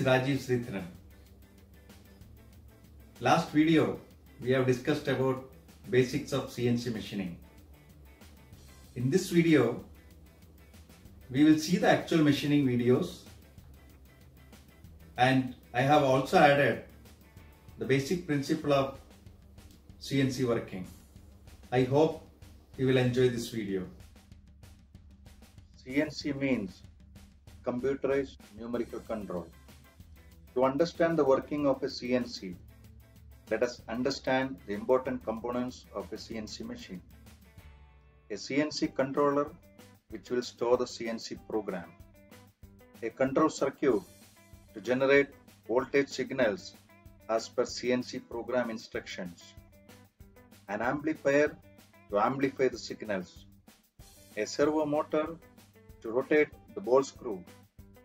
is Rajeev Sreedharan. Last video we have discussed about basics of CNC machining. In this video we will see the actual machining videos and I have also added the basic principle of CNC working. I hope you will enjoy this video. CNC means computerized numerical control. To understand the working of a CNC, let us understand the important components of a CNC machine. A CNC controller which will store the CNC program. A control circuit to generate voltage signals as per CNC program instructions. An amplifier to amplify the signals. A servo motor to rotate the ball screw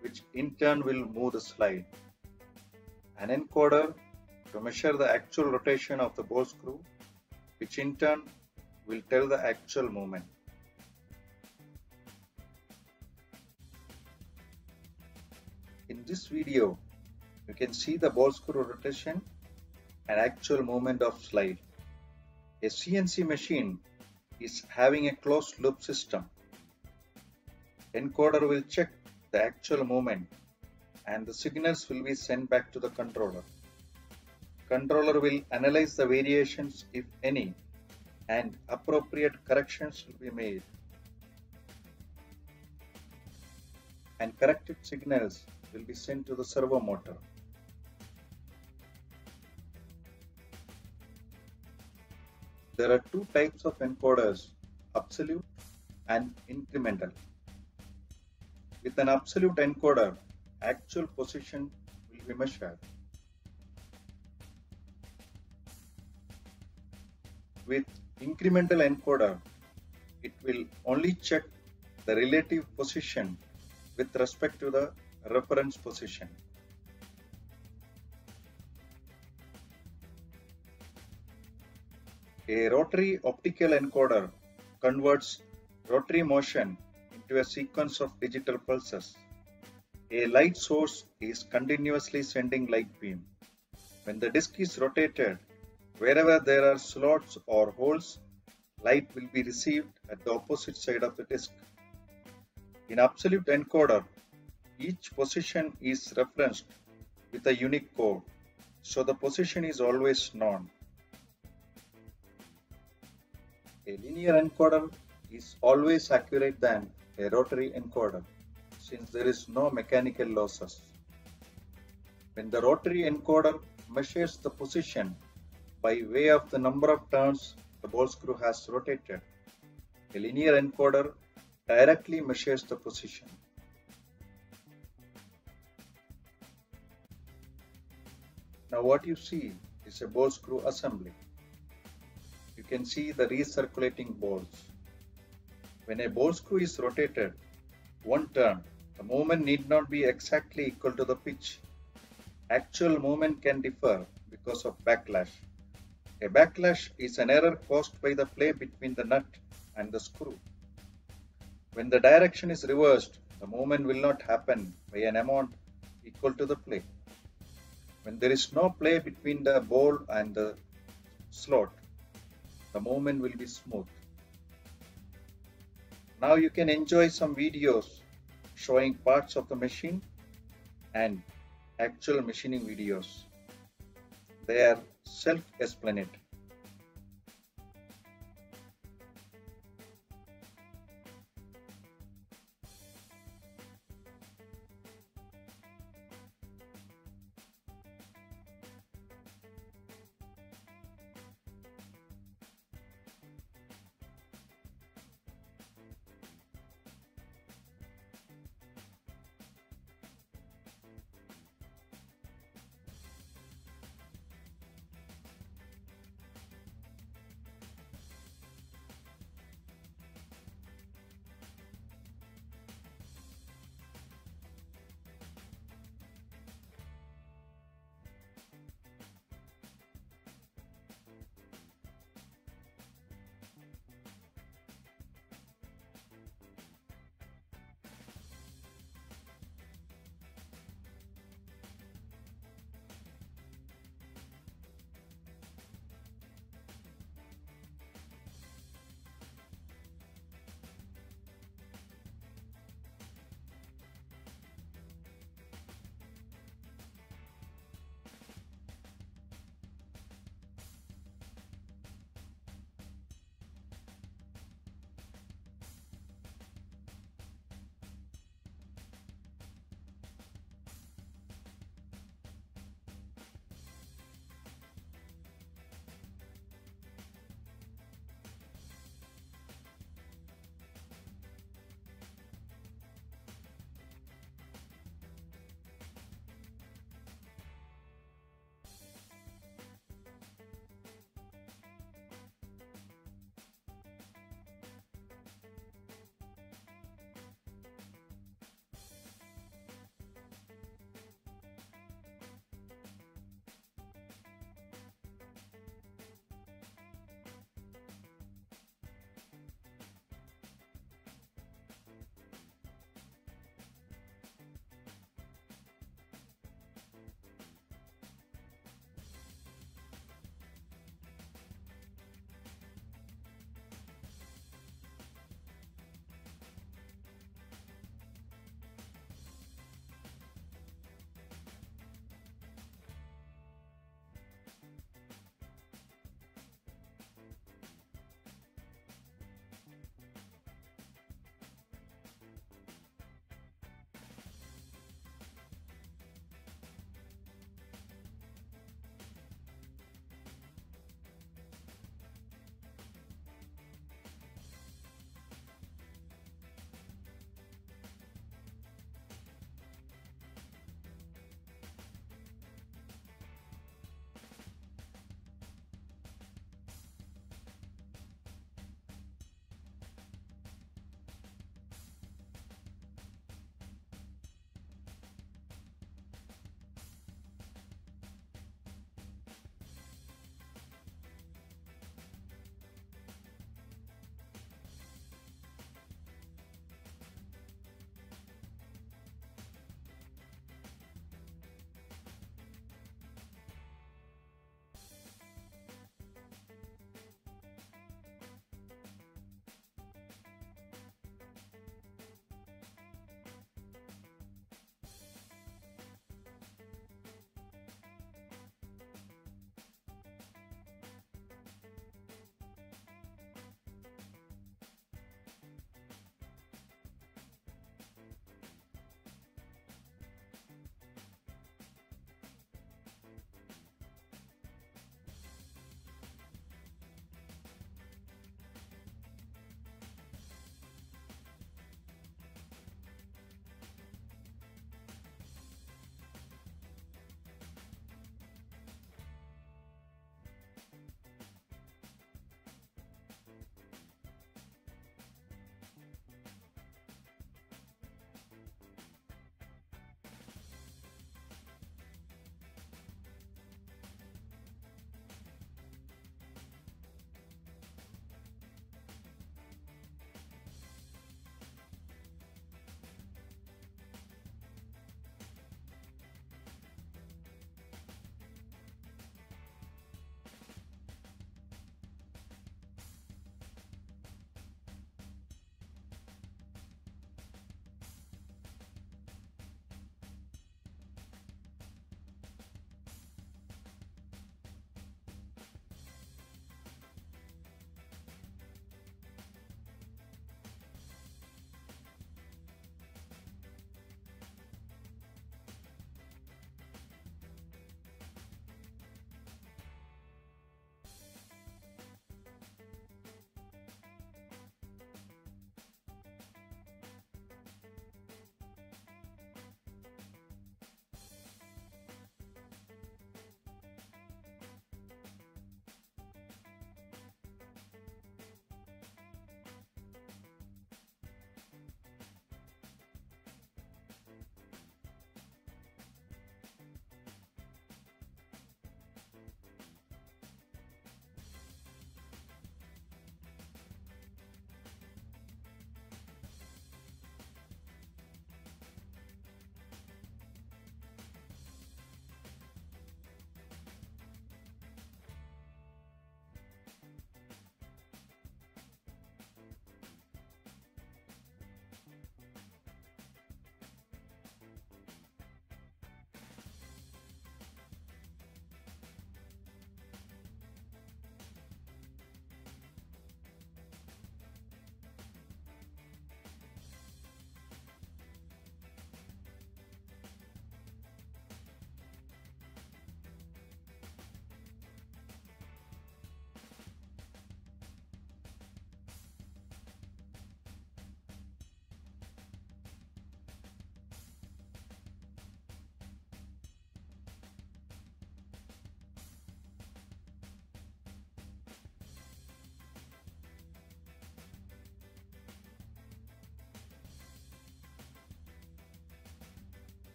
which in turn will move the slide. An encoder to measure the actual rotation of the ball screw which in turn will tell the actual movement. In this video, you can see the ball screw rotation and actual movement of slide. A CNC machine is having a closed loop system. Encoder will check the actual movement and the signals will be sent back to the controller. Controller will analyze the variations if any and appropriate corrections will be made. And corrected signals will be sent to the servo motor. There are two types of encoders, absolute and incremental. With an absolute encoder, actual position will be measured. With incremental encoder, it will only check the relative position with respect to the reference position. A rotary optical encoder converts rotary motion into a sequence of digital pulses. A light source is continuously sending light beam. When the disk is rotated, wherever there are slots or holes, light will be received at the opposite side of the disk. In absolute encoder, each position is referenced with a unique code, so the position is always known. A linear encoder is always accurate than a rotary encoder since there is no mechanical losses. When the rotary encoder measures the position by way of the number of turns the ball screw has rotated, a linear encoder directly measures the position. Now what you see is a ball screw assembly. You can see the recirculating balls. When a ball screw is rotated one turn, the movement need not be exactly equal to the pitch. Actual movement can differ because of backlash. A backlash is an error caused by the play between the nut and the screw. When the direction is reversed, the movement will not happen by an amount equal to the play. When there is no play between the ball and the slot, the movement will be smooth. Now you can enjoy some videos showing parts of the machine and actual machining videos. They are self-explanatory.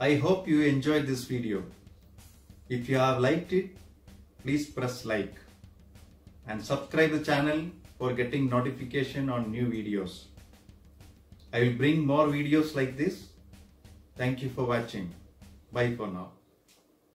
I hope you enjoyed this video. If you have liked it, please press like and subscribe the channel for getting notification on new videos. I will bring more videos like this. Thank you for watching. Bye for now.